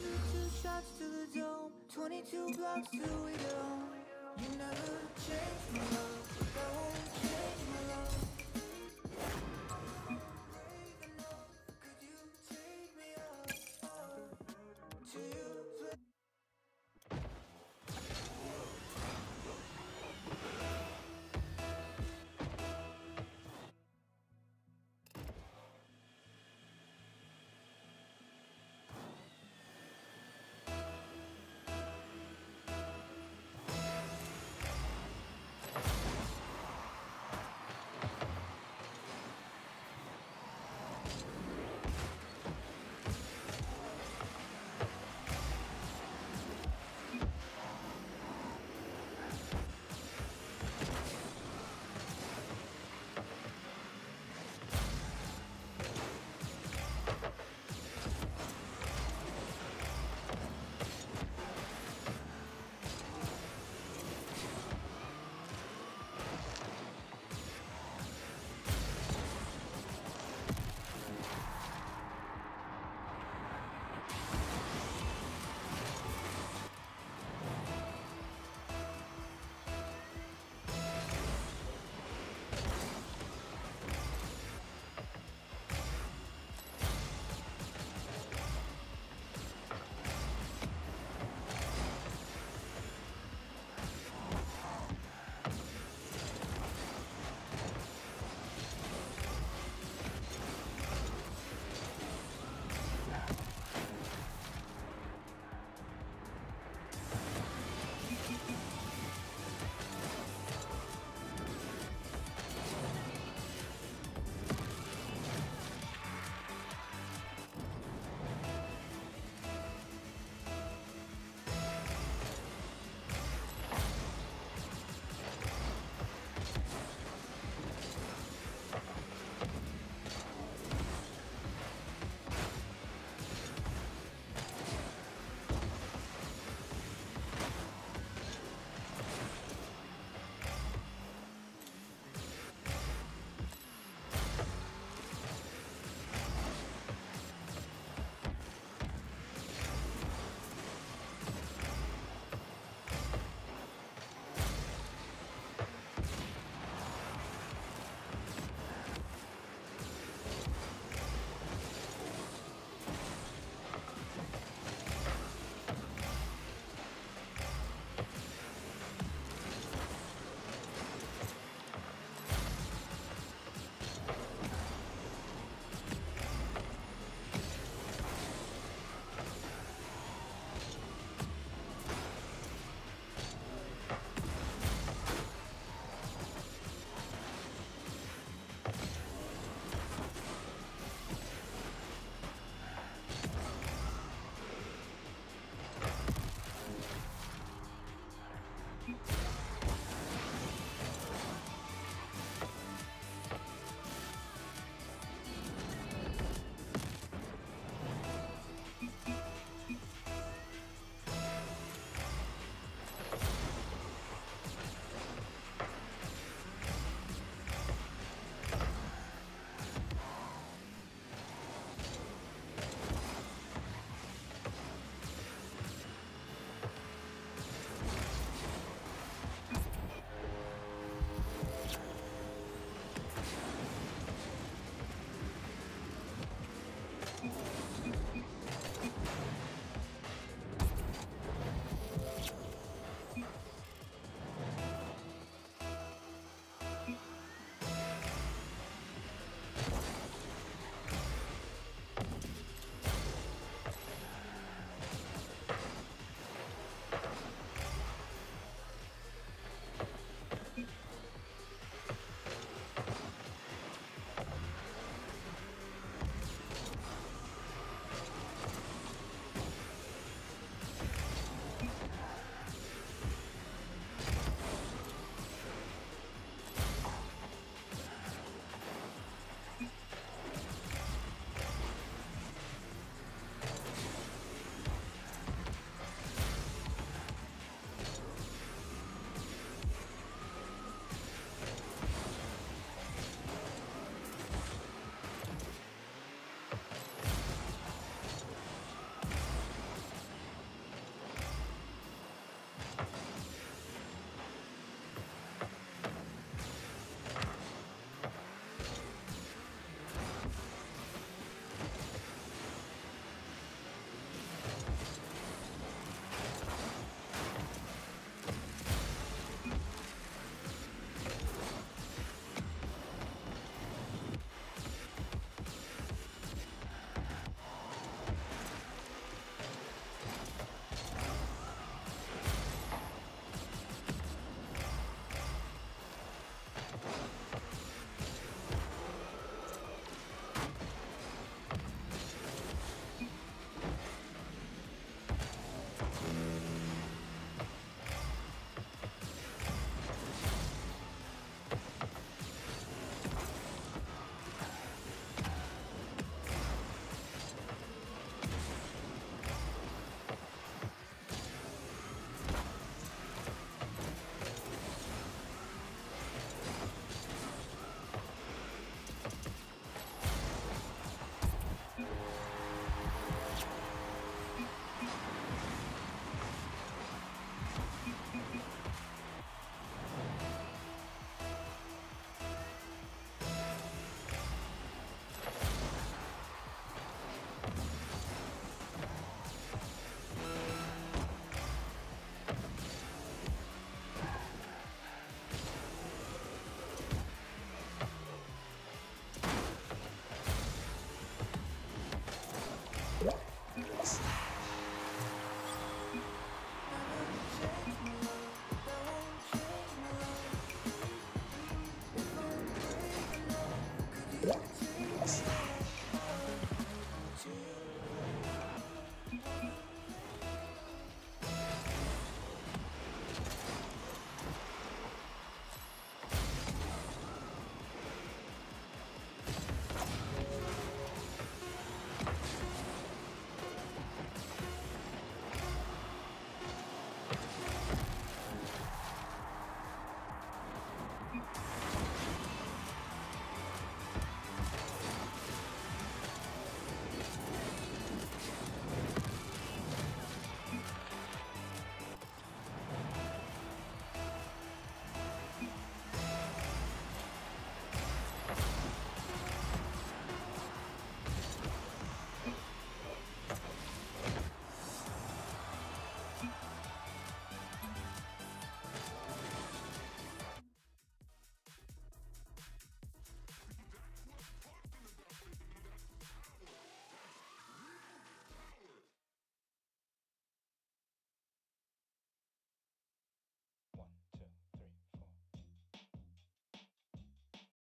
Two shots to the dome, 22 blocks to we dome.